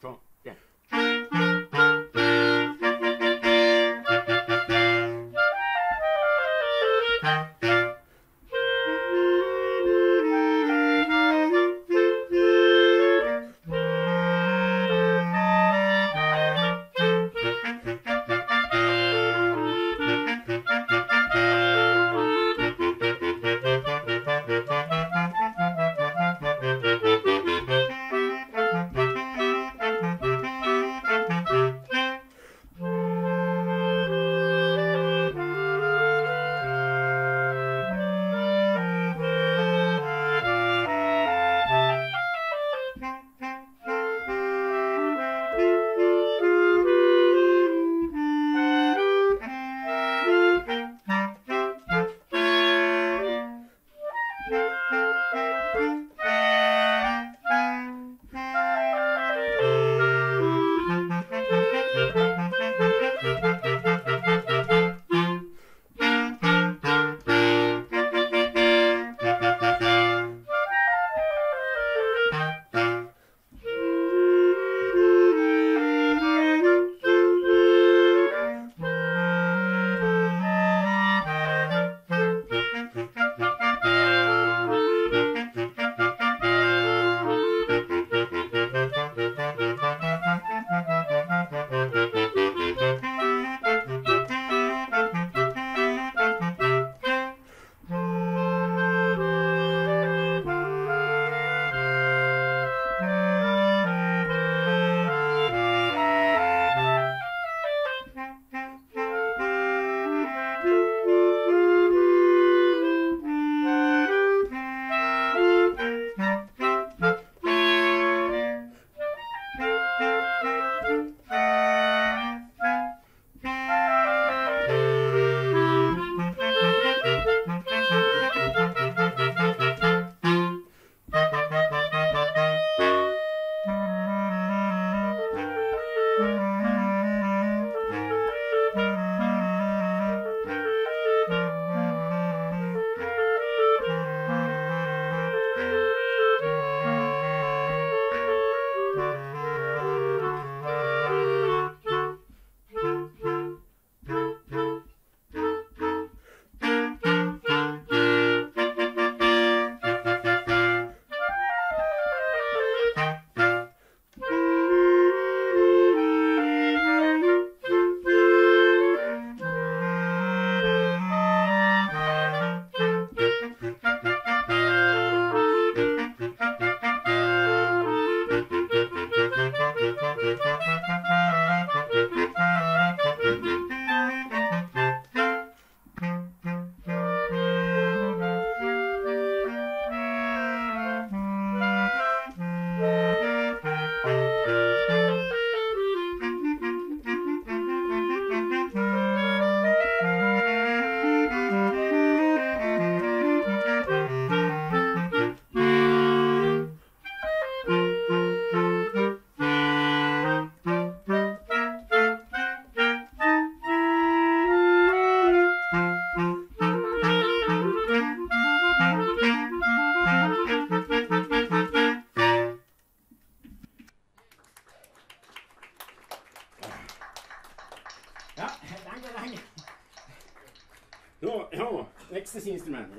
From, yeah. Danke, danke. So, ja, nächstes Instrument.